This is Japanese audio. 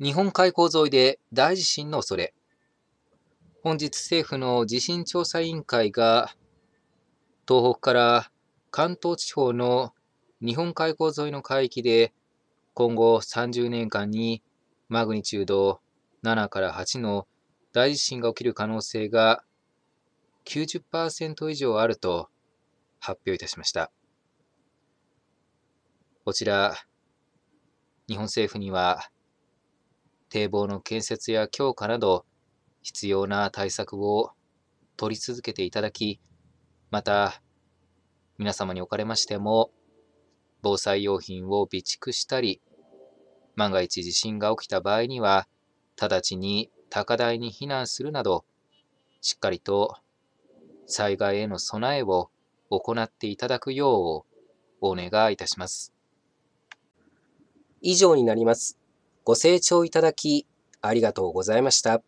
日本海溝沿いで大地震の恐れ。本日政府の地震調査委員会が東北から関東地方の日本海溝沿いの海域で今後30年間にマグニチュード7から8の大地震が起きる可能性が90%以上あると発表いたしました。こちら、日本政府には堤防の建設や強化など必要な対策を取り続けていただき、また皆様におかれましても防災用品を備蓄したり、万が一地震が起きた場合には直ちに高台に避難するなど、しっかりと災害への備えを行っていただくようお願いいたします。以上になります。ご清聴いただきありがとうございました。